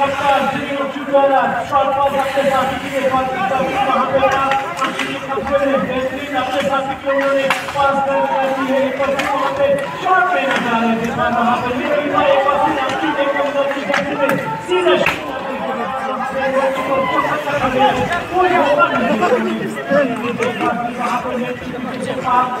Clearance किसी कप्तान Shri shot पास अपने साथी के पास वहाँ पे बेहतरीन अपने साथी के उन्होंने पास कर दी है पर वहाँ पे शॉट लेना चाह रहे थे पर वहाँ पे लेकिन एक बार सीधा सीधे के अंदर की गति में सीधा कोई होगा नहीं वहाँ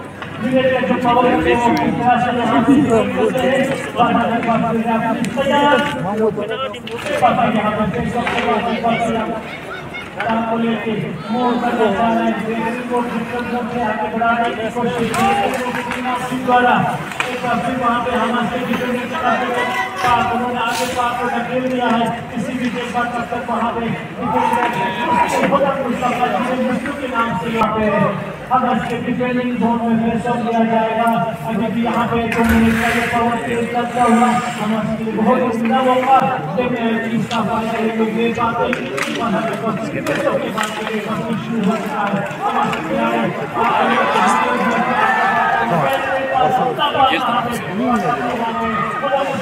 द्वारा एक बार फिर वहाँ पे हमारे डिफेंडिंग उन्होंने आगे पाक को ढकेल दिया है किसी भी एक बार तब तक वहाँ पे मृत्यु के नाम से यहाँ पे अब इसके डिफेंडिंग जोन में प्रेशर दिया जाएगा अभी भी यहाँ पे दो मिनट का ये पावर तेज करता हुआ हम इसके लिए बहुत ही सुंदर होगा हैं कि इसका फ़ायदा ये लोग दे पाते वहाँ पे बस के बच्चों के बाद के लिए बस शुरू होता है हमारे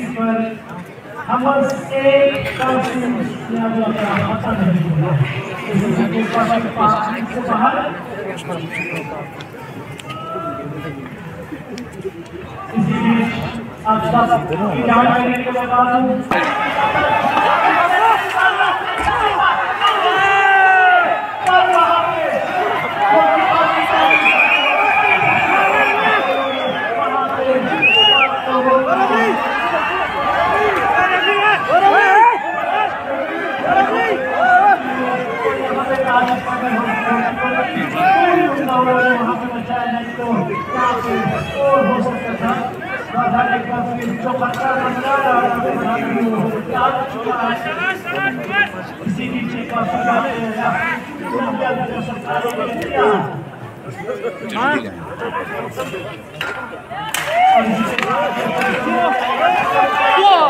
Construir, एक काउंसिल या जो पता नहीं हुआ इसके पास पास से बाहर इसीलिए आप सब जान करने के बता और अगर वहाँ पर बचाया नहीं तो क्या और हो सकता था राधा ने कहा फिर जो खतरा खतरा राधा को बता दी वो क्या इसी नीचे का सरकार ने किया और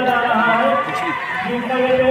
जा रहा है जिनका ये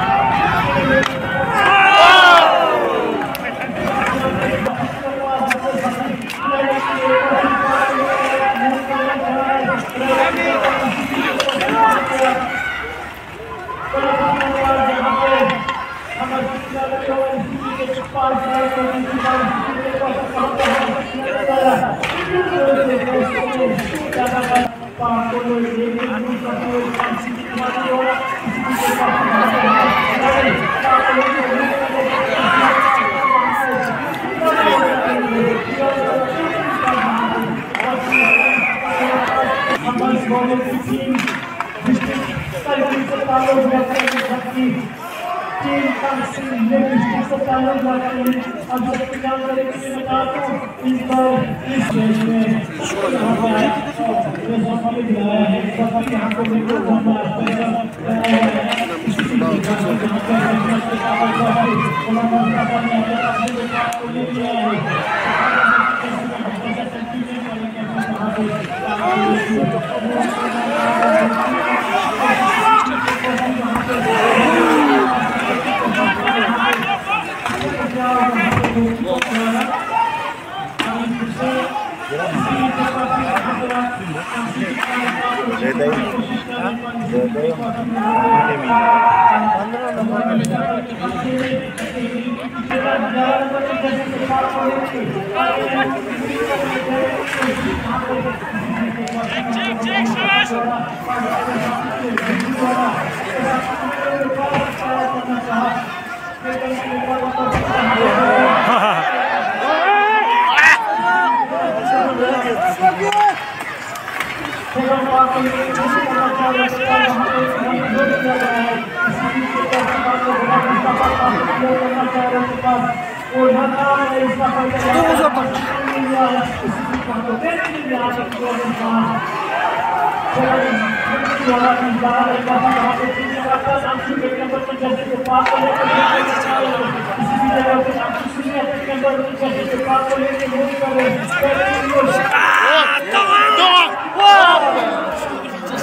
পাঁচ तालुक जाकर अब जब काम करेंगे मैं बताता हूँ इस बार इस देश में यहाँ पर ये सफल दिलाया है सफल यहाँ को देखो हम Thank you. हृदय हृदय पंद्रह नंबर सेकंड पार्ट के लिए दूसरी तरफ़ का लक्ष्य वहाँ पे जो किया गया है किसी भी प्रकार का को बड़ा दूसरा पार्ट का प्रयोग करना चाह रहे हैं पास और लगातार है इसका फल तो वो सब लिया है इसी को हम लोग देख नहीं रहे आज को जैसे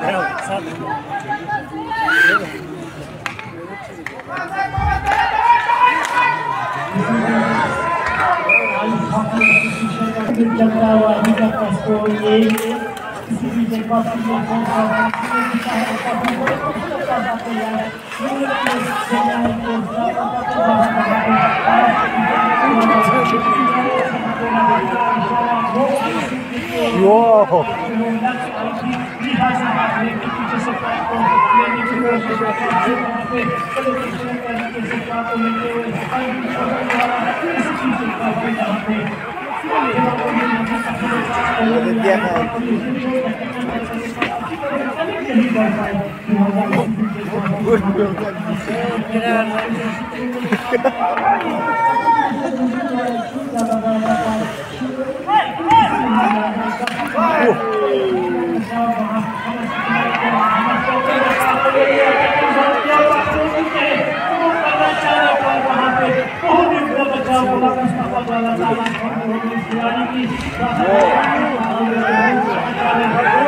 Não, sabe? Whoa! Wow. अभी तक का स्कोर बहुत किसी भी जगह पर ये कौन सा Wow.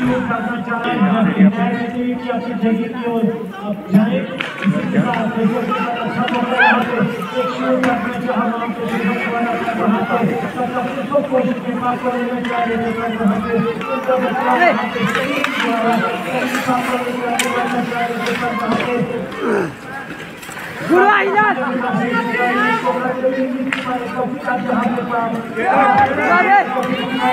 Ja, ja, ja, ja, ja, ja. Ya खेळ खेळ Gel, gel, gel, gel. Yavaş yürü bakalım. इसी बीच एक बार खिलाड़ी आज यहाँ पे सुपर लीग का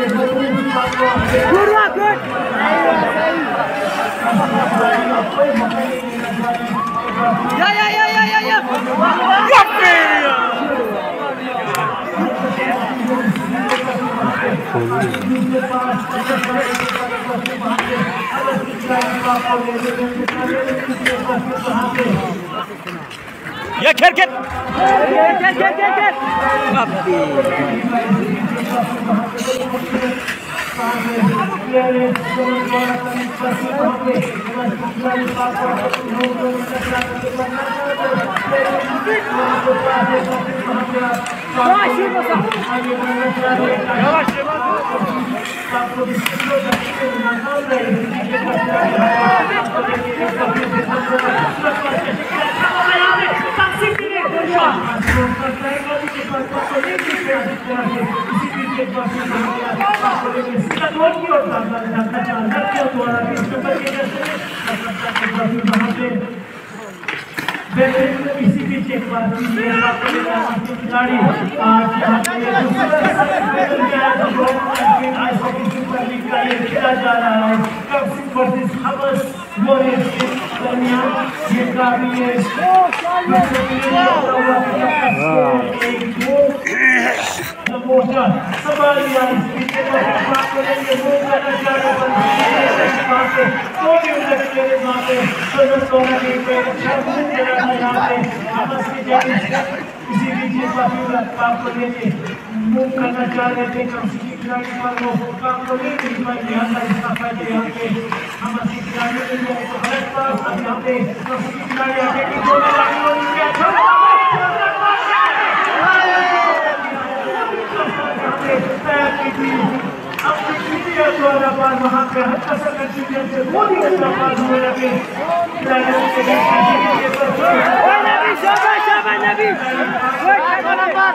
ये खेला जा रहा है कप वर्सेस हबस वॉरियर्स के दरमियान ये काफ़ी है मोर्चा सवालिया इसके बाद Yavaş yavaş. वो करना चाह रहे हैं पोडियम तक के वहाँ पे सदस्य होने के पे शर्मिंदा जगह है यहाँ पे आपस की जगह इसी बीच एक बार फिर काम को लेके मूव करना चाह रहे थे कम से खिलाड़ी पर वो काम को लेके इस बार यहाँ का हिस्सा पाए यहाँ पे हम अस्सी खिलाड़ियों के लिए तो गलत पास अब यहाँ पे कम से खिलाड़ी आगे की दो खिलाड़ी और इनके द्वारा पास वहाँ पे हल्का सा कंफ्यूजन से मोदी के पास हुए लगे खिलाड़ियों के बीच ओए नबी शाबाश शाबाश नबी ओए खाना पाक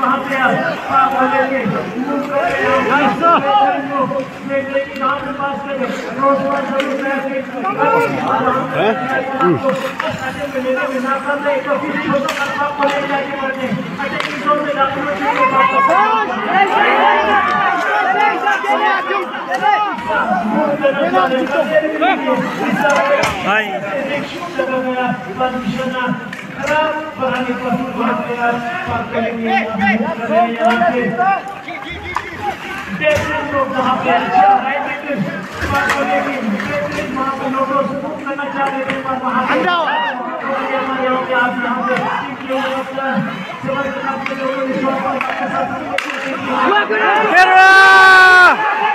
वहाँ पे आप बोले के मूव कर रहे हैं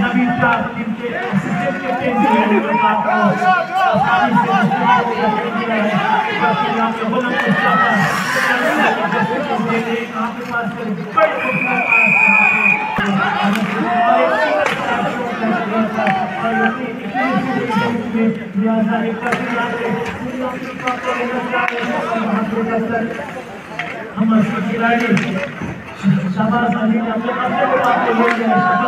नवीन का टीम के असिस्टेंट कैप्टन भी है आपको आसानी से दिया है बाकी यहाँ पे बोला कुछ ज़्यादा यहाँ पे पास कर बड़ी खूबसूरत हम खिलाड़ी, शाबाश अली अपने अपने को बात को लिया शाबाश बड़ी